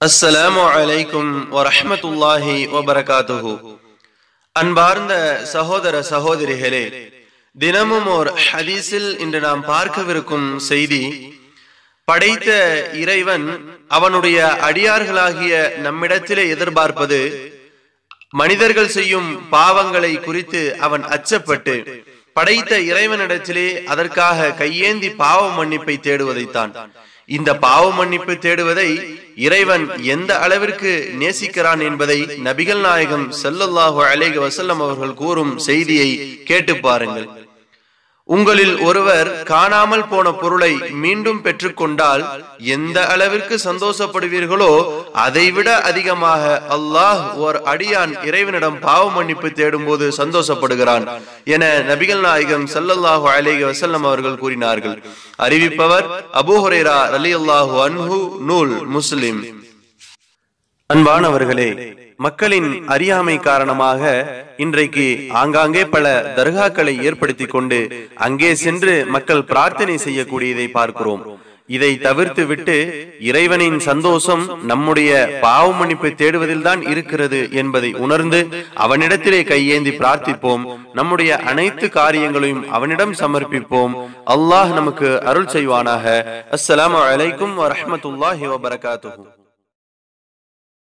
அஸ்ஸலாமு அலைக்கும் வரஹ்மத்துல்லாஹி வபரகாத்துஹு. அன்பார்ந்த சகோதர சகோதரிகளே தினமும் ஓர் ஹதீஸில் இன்று நாம் பார்க்கவிருக்கும் செய்தி படைத்த இறைவன் அவனுடைய அடியார்களாகிய நம்மிடத்திலே எதிர்பார்ப்பது மனிதர்கள் செய்யும் பாவங்களை குறித்து அவன் அச்சப்பட்டு படைத்த இறைவனிடத்திலே அதற்காக கையேந்தி பாவ மன்னிப்பை தேடுவதைத்தான். இந்த பாவ மன்னிப்பு தேடுவதை இறைவன் எந்த அளவிற்கு நேசிக்கிறான் என்பதை நபிகள் நாயகம் செல்லல்லாஹு அலேக வசல்லம் அவர்கள் கூறும் செய்தியை கேட்டு பாருங்கள். உங்களில் ஒருவர் காணாமல் போன பொருளை மீண்டும் பெற்றுக்கொண்டால் எந்த அளவிற்கு சந்தோஷப்படுவீர்களோ அதைவிட அதிகமாக அல்லாஹ் ஓர் அடியான் இறைவனிடம் பாவ மன்னிப்பு தேடும் போது சந்தோஷப்படுகிறான் என நபிகள் நாயகம் சல்லல்லாஹு அலேஹி வசல்லம் அவர்கள் கூறினார்கள். அறிவிப்பவர் அபூஹுரேரா அலி அல்லாஹு அன்ஹு நூல் முஸ்லிம். அன்பானவர்களே மக்களின் அறியாமை காரணமாக இன்றைக்கு ஆங்காங்கே பல தர்காக்களை ஏற்படுத்தி கொண்டு அங்கே சென்று மக்கள் பிரார்த்தனை செய்யக்கூடியதை பார்க்கிறோம். இதை தவிர்த்து விட்டு இறைவனின் சந்தோஷம் நம்முடைய பாவ மன்னிப்பை தேடுவதில் தான் இருக்கிறது என்பதை உணர்ந்து அவனிடத்திலே கையேந்தி பிரார்த்திப்போம். நம்முடைய அனைத்து காரியங்களையும் அவனிடம் சமர்ப்பிப்போம். அல்லாஹ் நமக்கு அருள் செய்வானாக. அஸ்லாம் வலைக்கும் வரமத்துல்லாஹி வபரகாத்து